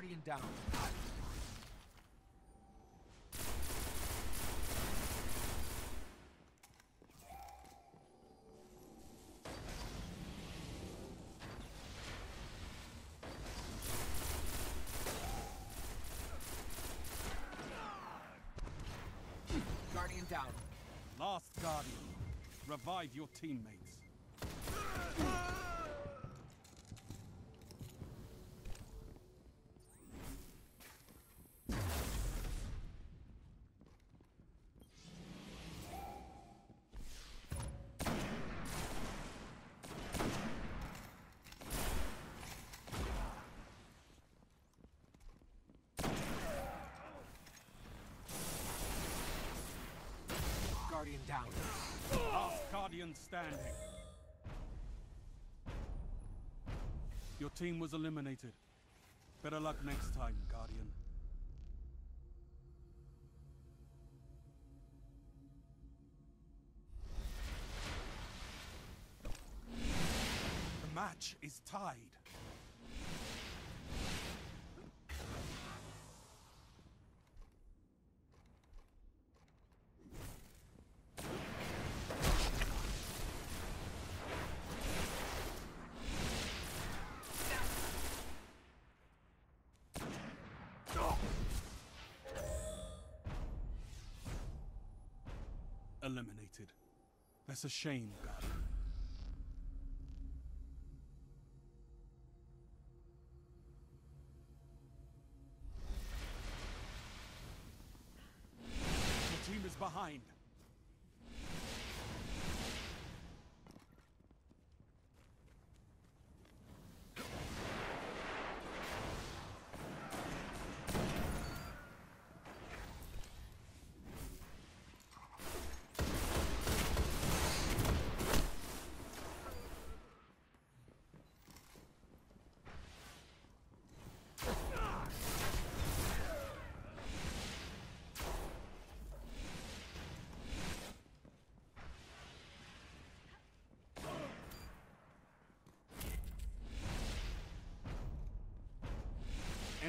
Guardian down. Guardian down. Last Guardian. Revive your teammates. Guardian down. Last Guardian standing. Your team was eliminated. Better luck next time, Guardian. The match is tied. Eliminated. That's a shame,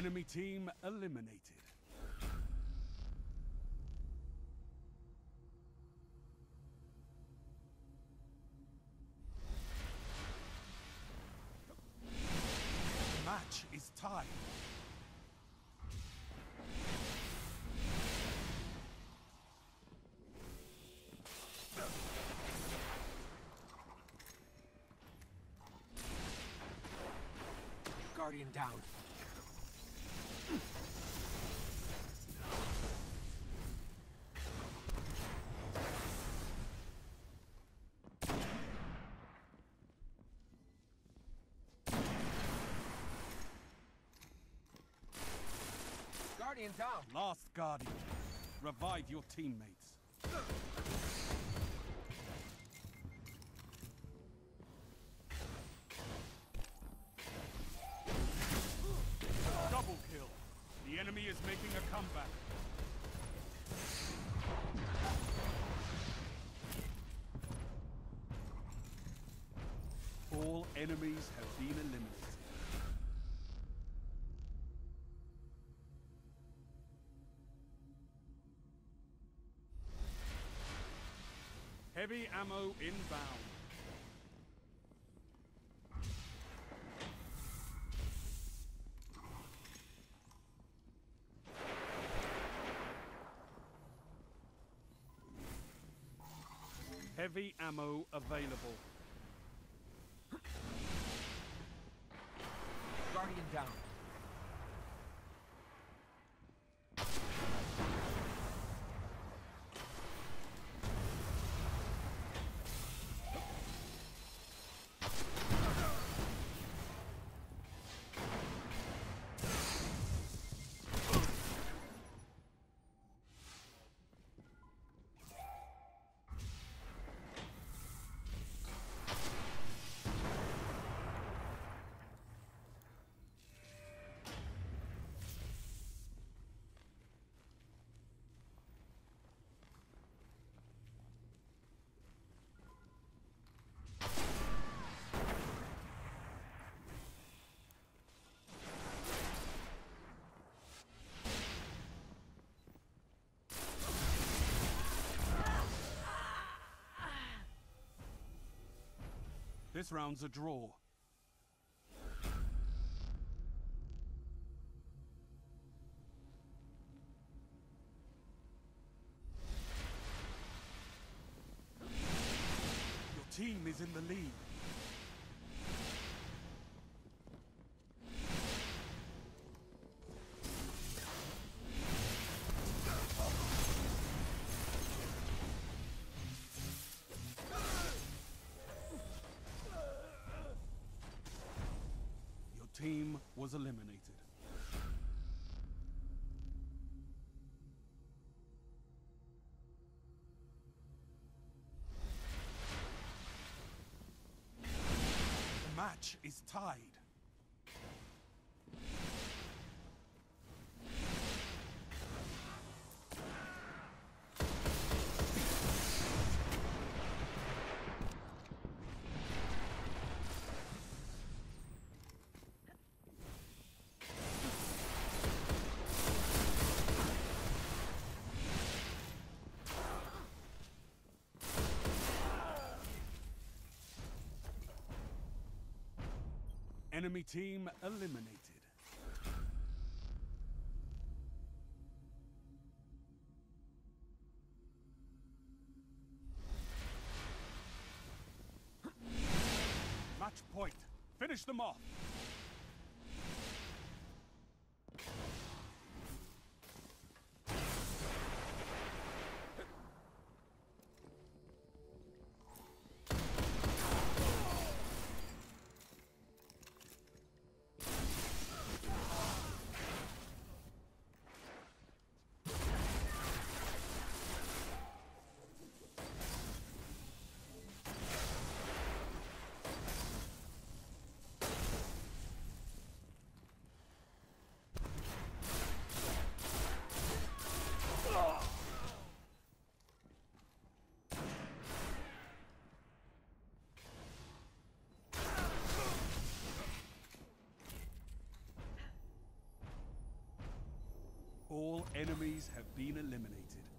Enemy team eliminated. The match is tied. Guardian down. Last Guardian. Revive your teammates. Double kill. The enemy is making a comeback. All enemies have been eliminated. Heavy ammo inbound. Heavy ammo available. Guardian down. This round's a draw. Your team is in the lead. Was eliminated. The match is tied. Enemy team eliminated. Match point. Finish them off. All enemies have been eliminated.